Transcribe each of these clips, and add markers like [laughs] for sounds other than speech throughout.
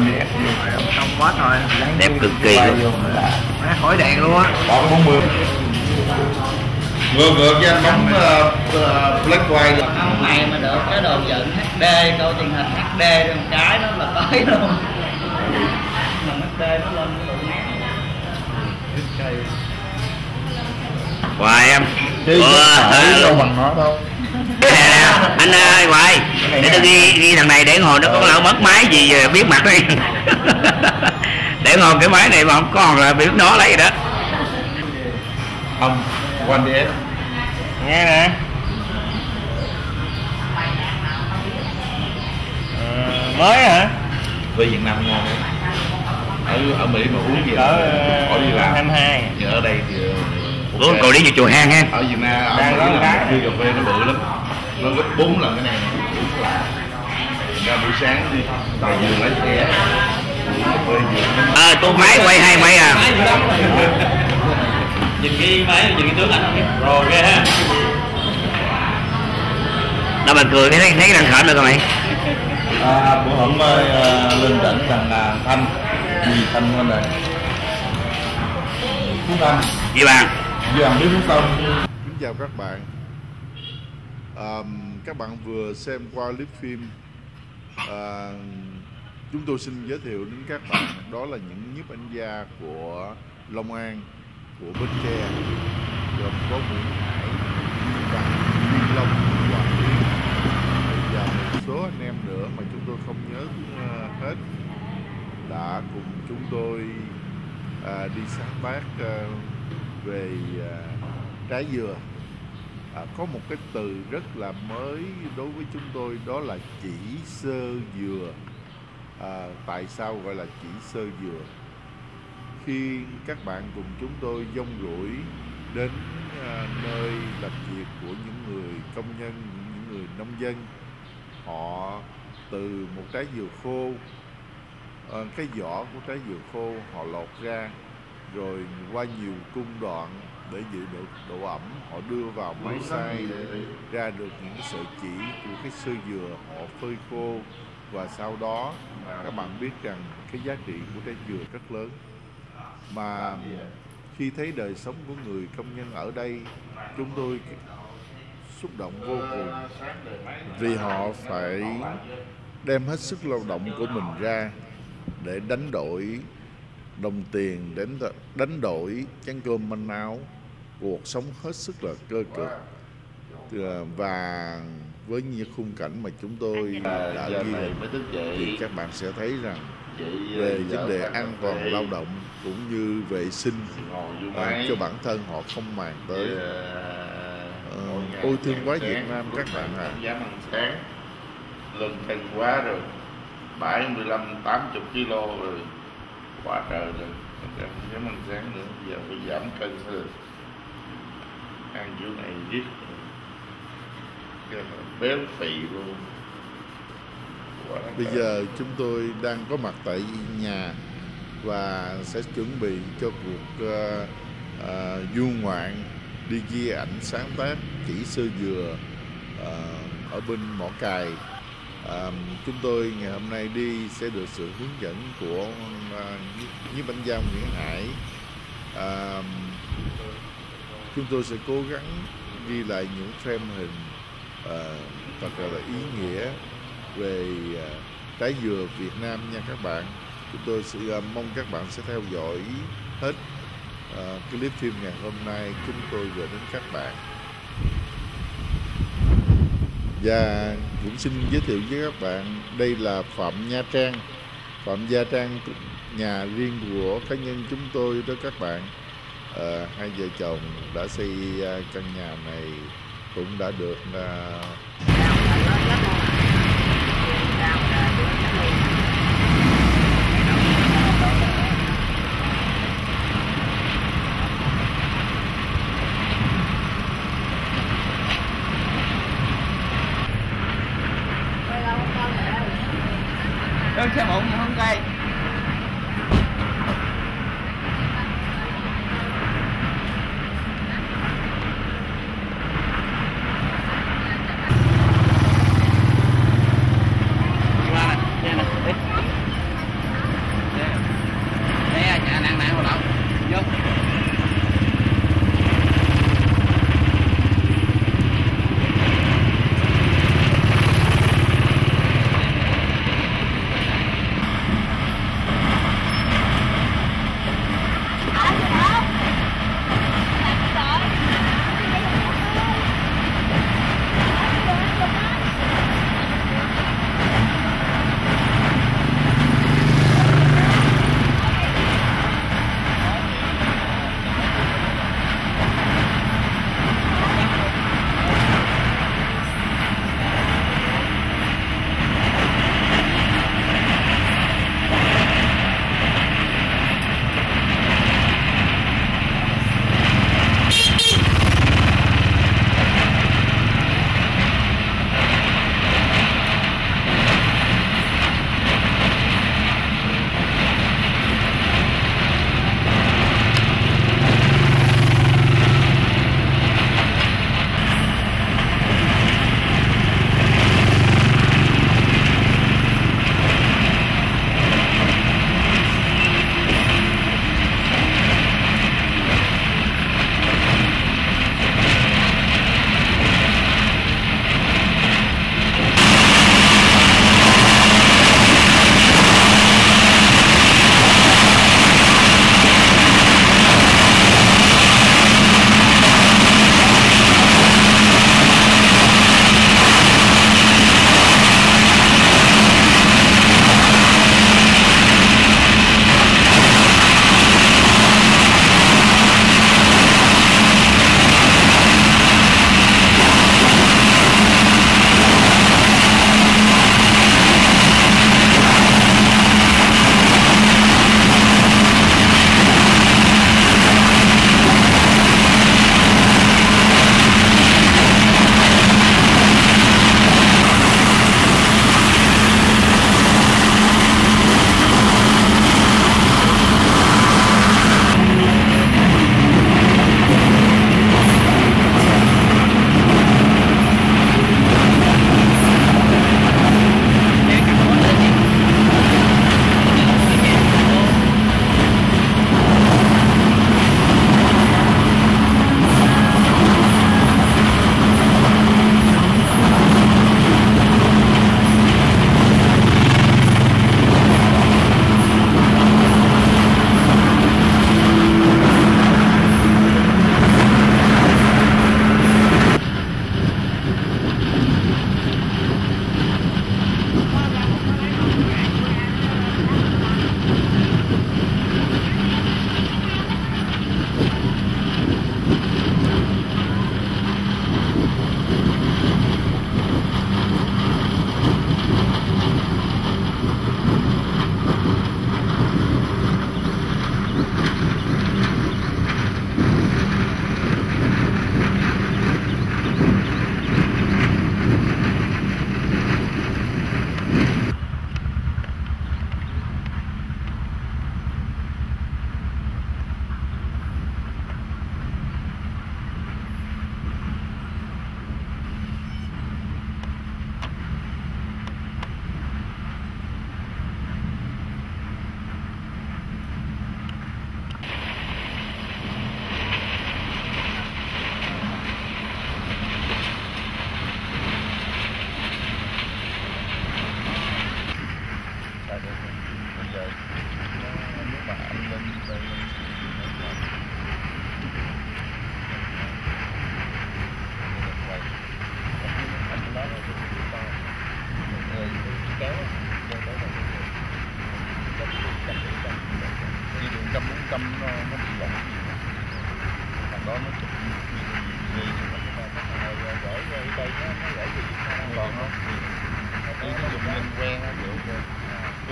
làm đẹp. Xong quá thôi đẹp cực kỳ luôn. Má, khỏi đèn luôn á. Bỏ cái 40 ngược ngược với anh bấm uh, uh, black white là ông này mà được cái đồ dựng HD câu truyền hình HD rồi một cái nó là tới luôn. Mà HD nó lên cái độ nét hoài em. Chứ không phải ờ, đâu bằng nó đâu nè, nè, anh ơi hoài để tôi ghi ghi thằng này để hồi nó có lỡ mất máy gì biết mặt đi. [laughs] Để hồi cái máy này mà không còn là biết nó lấy đó. Không one DS nghe nè. Ờ, mới hả? Về Việt Nam ngon ở ở Mỹ mà uống gì ở khỏi đi làm. 22 nhưng ở đây thì Ủa, cậu đi vô chùa hang ha. Ở Việt Nam ở Đang có đi cà phê nó bự lắm nó gấp bốn lần cái này. Là ra buổi sáng đi. Vào giường lấy xe. Ờ tôi máy quay hai máy à. Gì nhìn cái máy nhìn cái tướng anh. Không rồi ghê ha. Đâu mà cười thấy thấy cái răng khởi được không mày? À, bữa hôm mới à, lên đỉnh thằng à, thanh. Gì thanh bên này phú thanh chị bạn? Giờ biết phú tâm kính chào các bạn um, các bạn vừa xem qua clip phim uh, chúng tôi xin giới thiệu đến các bạn đó là những nhiếp ảnh gia của Long An của Bến Tre gồm có Nguyễn Hải Duy Văn Duy Long Hoàng Yến và một số anh em nữa mà chúng tôi không nhớ ờ, hết đã cùng chúng tôi à, đi sáng bát ờ, về à, trái dừa có một cái từ rất là mới đối với chúng tôi đó là chỉ sơ dừa à, tại sao gọi là chỉ sơ dừa khi các bạn cùng chúng tôi dông rủi đến à, nơi làm việc của những người công nhân những người nông dân họ từ một trái dừa khô à, cái vỏ của trái dừa khô họ lột ra rồi qua nhiều cung đoạn để giữ được độ ẩm. Họ đưa vào máy xay ra được những cái sợi chỉ của cái sơ dừa họ phơi khô. Và sau đó các bạn biết rằng cái giá trị của trái dừa rất lớn. Mà khi thấy đời sống của người công nhân ở đây chúng tôi xúc động vô cùng. Vì họ phải đem hết sức lao động của mình ra để đánh đổi đồng tiền đánh đánh đổi chén cơm manh áo cuộc sống hết sức là cơ cực. Ờ, và với những khung cảnh mà chúng tôi đã ghi thì các bạn sẽ thấy rằng về vấn đề an toàn lao động cũng như vệ sinh ờ, cho bản thân họ không màng tới. Ờ, ôi thương quá Việt Nam các bạn ạ. sáng. Lưng cân quá rồi. 75 80 kg rồi. Quá trời rồi. Không dám ăn sáng nữa. Giờ phải giảm cân thôi ăn chỗ này giết béo phì luôn Bây giờ chúng tôi đang có mặt tại nhà và sẽ chuẩn bị cho cuộc uh, uh, du ngoạn đi ghi ảnh sáng tác chỉ sơ dừa ờ, ở bên mỏ cài. Ờ, chúng tôi ngày hôm nay đi sẽ được sự hướng dẫn của uh, nhiếp ảnh gia Nguyễn Hải. Ờ, chúng tôi sẽ cố gắng ghi lại những frame hình ờ, thật là ý nghĩa về à, trái dừa Việt Nam nha các bạn. Chúng tôi sẽ à, mong các bạn sẽ theo dõi hết à, clip phim ngày hôm nay chúng tôi gửi đến các bạn. Và cũng xin giới thiệu với các bạn đây là Phạm Nha Trang. Phạm Gia Trang nhà riêng của cá nhân chúng tôi đó các bạn à, hai vợ chồng đã xây à, căn nhà này cũng đã được à,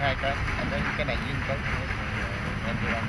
hai cái anh đến cái này riêng cái. Em đi ăn